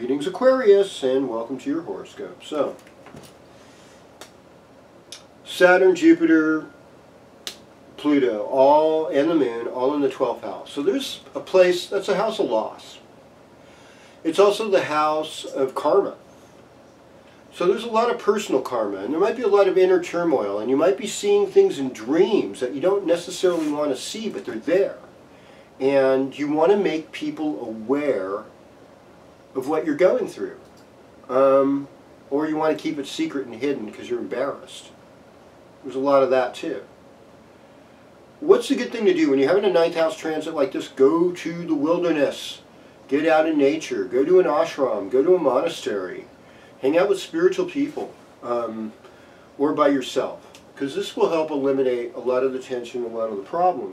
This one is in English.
Greetings Aquarius and welcome to your horoscope. So, Saturn, Jupiter, Pluto, all, and the Moon, all in the 12th house. So there's a place, that's a house of loss. It's also the house of karma. So there's a lot of personal karma, and there might be a lot of inner turmoil, and you might be seeing things in dreams that you don't necessarily want to see, but they're there. And you want to make people aware of what you're going through. Um, or you want to keep it secret and hidden because you're embarrassed. There's a lot of that too. What's the good thing to do when you're having a ninth house transit like this? Go to the wilderness. Get out in nature. Go to an ashram. Go to a monastery. Hang out with spiritual people. Um, or by yourself. Because this will help eliminate a lot of the tension, a lot of the problems.